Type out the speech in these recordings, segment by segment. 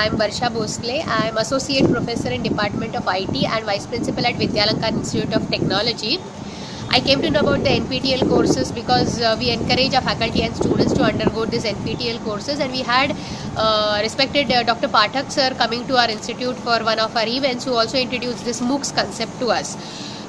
I'm Varsha Bhosle. I'm Associate Professor in Department of IT and Vice Principal at Vidyalankar Institute of Technology. I came to know about the NPTEL courses because uh, we encourage our faculty and students to undergo these NPTEL courses and we had uh, respected uh, Dr. Pathak sir coming to our institute for one of our events who also introduced this MOOCs concept to us.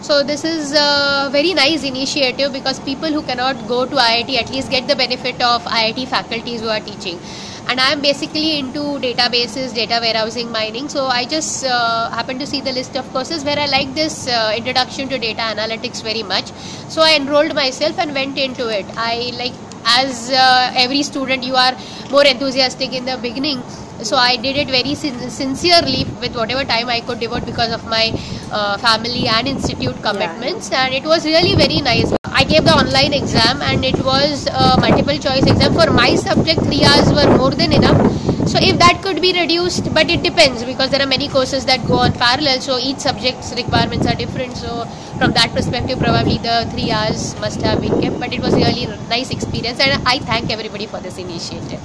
So this is a very nice initiative because people who cannot go to IIT at least get the benefit of IIT faculties who are teaching and I am basically into databases, data warehousing, mining. So I just uh, happened to see the list of courses where I like this uh, introduction to data analytics very much. So I enrolled myself and went into it. I like as uh, every student, you are more enthusiastic in the beginning. So I did it very sin- sincerely with whatever time I could devote because of my uh, family and institute commitments, and it was really very nice. Gave the online exam and it was a multiple choice exam. For my subject, three hours were more than enough. So if that could be reduced, but it depends because there are many courses that go on parallel. So each subject's requirements are different. So from that perspective, probably the three hours must have been kept. But it was really nice experience, and I thank everybody for this initiative.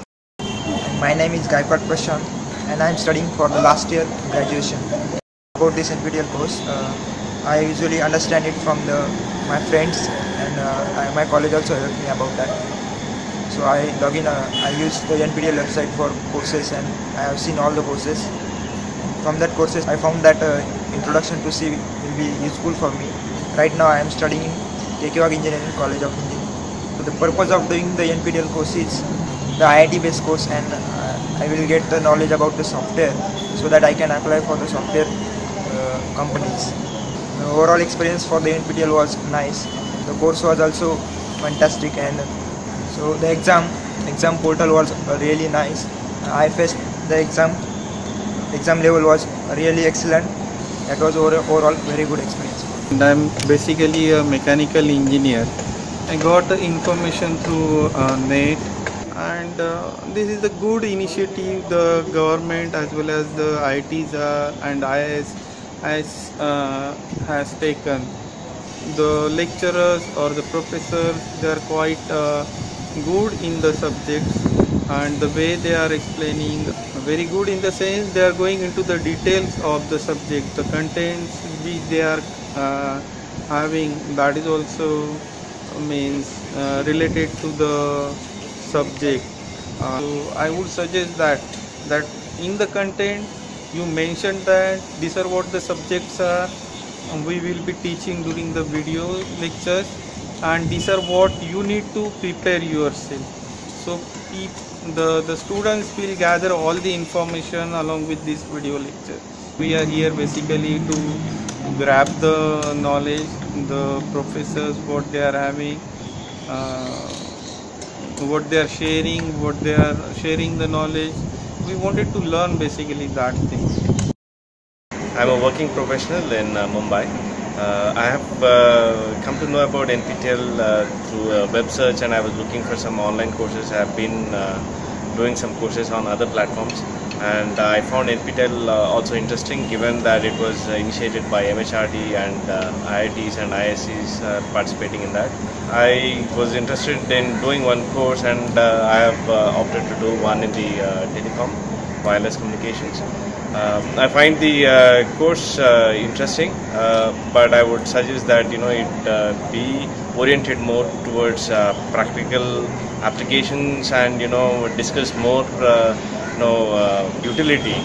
My name is Gaikwad Prashant and I am studying for the last year graduation. About this NPTEL course, uh, I usually understand it from the my friends and uh, my college also helped me about that. So I log in, uh, I use the NPTEL website for courses and I have seen all the courses. From that courses, I found that uh, introduction to C will be useful for me. Right now, I am studying KK Wagh Engineering College of Engineering. So the purpose of doing the NPTEL course is the IIT based course and uh, I will get the knowledge about the software so that I can apply for the software uh, companies. The overall experience for the NPTEL was nice. The course was also fantastic and so the exam exam portal was really nice. I faced the exam exam level was really excellent. That was over, overall very good experience. And I'm basically a mechanical engineer. I got the information through uh, net and uh, this is a good initiative the government as well as the ITs and IIS has, uh, has taken. The lecturers or the professors they are quite uh, good in the subjects and the way they are explaining very good in the sense they are going into the details of the subject the contents which they are uh, having that is also means uh, related to the subject uh, so i would suggest that that in the content you mentioned that these are what the subjects are. We will be teaching during the video lectures. And these are what you need to prepare yourself. So the the students will gather all the information along with this video lecture. We are here basically to grab the knowledge the professors what they are having uh, what they are sharing what they are sharing the knowledge we wanted to learn basically that thing. I'm a working professional in uh, mumbai. Uh, I have uh, come to know about NPTEL uh, through a web search and I was looking for some online courses. I have been uh, doing some courses on other platforms and I found NPTEL uh, also interesting given that it was initiated by MHRD and uh, IITs and ISCs participating in that. I was interested in doing one course and I have opted to do one in the telecom, wireless communications. Um, I find the uh, course uh, interesting, uh, but I would suggest that you know it be oriented more towards practical applications and you know discuss more you know uh, utility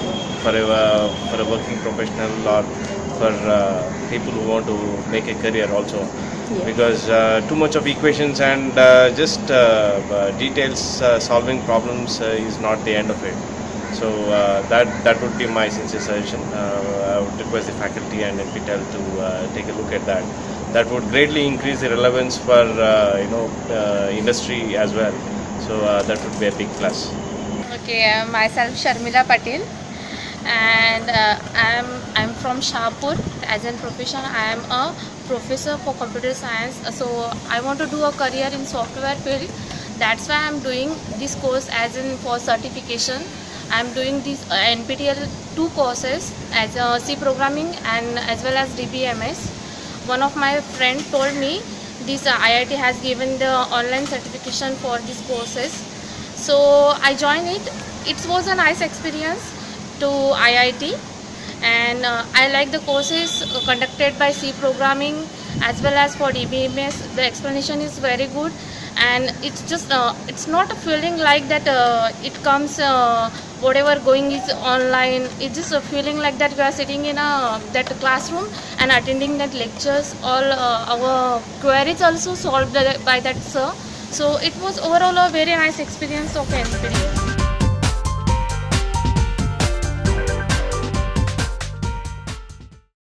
for a uh, for a working professional or for uh, people who want to make a career also. Yeah. Because too much of equations and just details solving problems is not the end of it. So uh, that that would be my sincere suggestion. Uh, I would request the faculty and NPTEL to uh, take a look at that. That would greatly increase the relevance for you know industry as well. So that would be a big plus. Okay, myself Sharmila Patel and uh, I'm I'm from Shahpur. As a profession, I am a professor for computer science. So I want to do a career in software field. That's why I'm doing this course as in for certification. I'm doing these uh, NPTEL two courses as a C programming and as well as DBMS. One of my friend told me this uh, IIT has given the online certification for these courses. So I joined it. It was a nice experience. to IIT and uh, I like the courses conducted by C programming as well as for DBMS. The explanation is very good and it's just uh, it's not a feeling like that uh, it comes uh, whatever going is online it's just a feeling like that we are sitting in a that classroom and attending that lectures all uh, our queries also solved by that sir so it was overall a very nice experience of NPTEL.